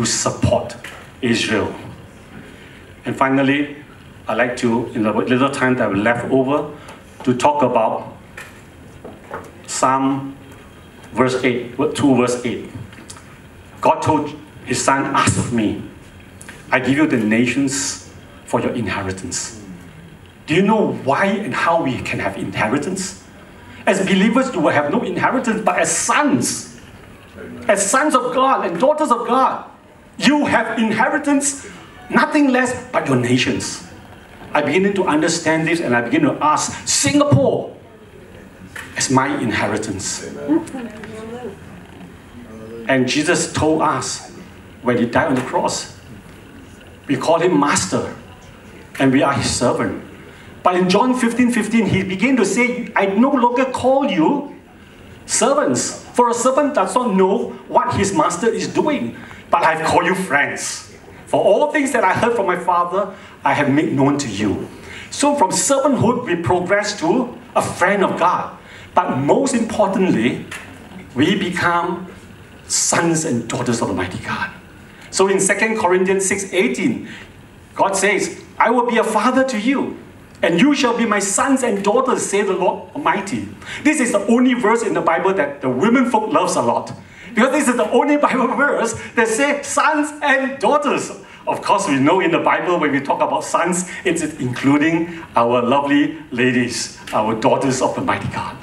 to support Israel. And finally, I'd like to, in the little time that we left over, to talk about Psalm verse 8, 2 verse 8. God told his son, ask of me, I give you the nations for your inheritance. Do you know why and how we can have inheritance? As believers, you will have no inheritance, but as sons, as sons of God and daughters of God, you have inheritance, nothing less but your nations. I begin to understand this and I begin to ask Singapore as my inheritance. And Jesus told us when he died on the cross, we call him master and we are his servant. But in John 15 15, he began to say, I no longer call you servants, for a servant does not know what his master is doing, but I've called you friends. For all things that I heard from my Father, I have made known to you. So from servanthood, we progress to a friend of God. But most importantly, we become sons and daughters of the mighty God. So in 2 Corinthians 6 18, God says, I will be a father to you, and you shall be my sons and daughters, say the Lord Almighty. This is the only verse in the Bible that the women folk loves a lot. Because this is the only Bible verse that says sons and daughters. Of course, we know in the Bible when we talk about sons, it's including our lovely ladies, our daughters of the mighty God.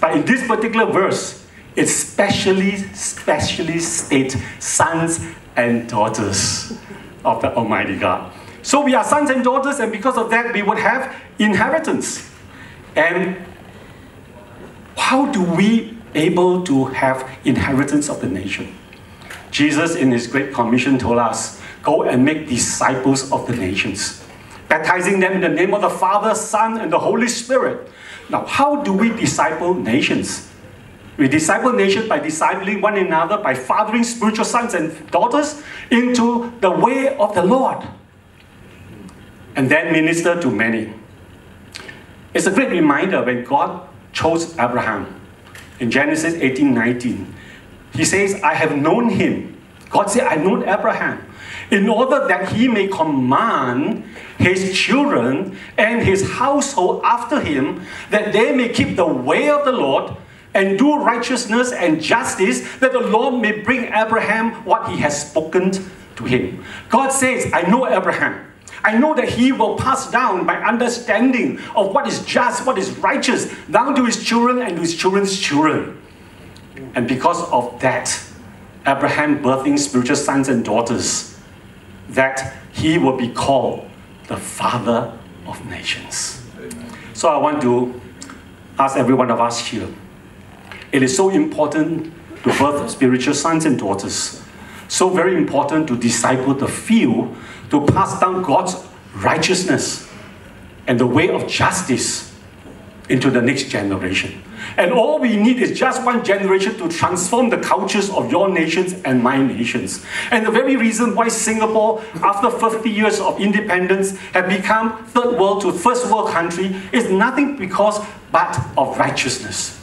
But in this particular verse, it specially, specially states sons and daughters of the Almighty God. So we are sons and daughters, and because of that, we would have inheritance. And how do we able to have inheritance of the nation? Jesus, in his Great Commission, told us, go and make disciples of the nations, baptizing them in the name of the Father, Son, and the Holy Spirit. Now, how do we disciple nations? We disciple nations by discipling one another, by fathering spiritual sons and daughters into the way of the Lord, and then minister to many. It's a great reminder when God chose Abraham in Genesis 18 19. He says, I have known him. God said, I know Abraham in order that he may command his children and his household after him, that they may keep the way of the Lord and do righteousness and justice, that the Lord may bring Abraham what he has spoken to him. God says, I know Abraham. I know that he will pass down my understanding of what is just, what is righteous, down to his children and to his children's children. And because of that, Abraham birthing spiritual sons and daughters, that he will be called the father of nations. So I want to ask every one of us here. It is so important to birth spiritual sons and daughters. So very important to disciple the few, to pass down God's righteousness and the way of justice into the next generation. And all we need is just one generation to transform the cultures of your nations and my nations. And the very reason why Singapore, after 50 years of independence, have become third world to first world country is nothing because but of righteousness.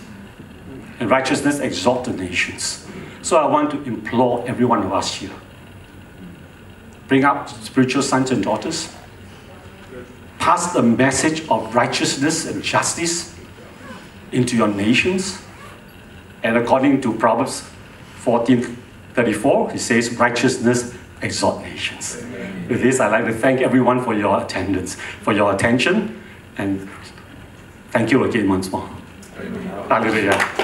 And righteousness exalts the nations. So I want to implore every one of us here. Bring up spiritual sons and daughters. Pass the message of righteousness and justice into your nations. And according to Proverbs 14:34, it says, righteousness exalt nations. Amen. With this, I'd like to thank everyone for your attendance, for your attention, and thank you again once more. Amen. Hallelujah.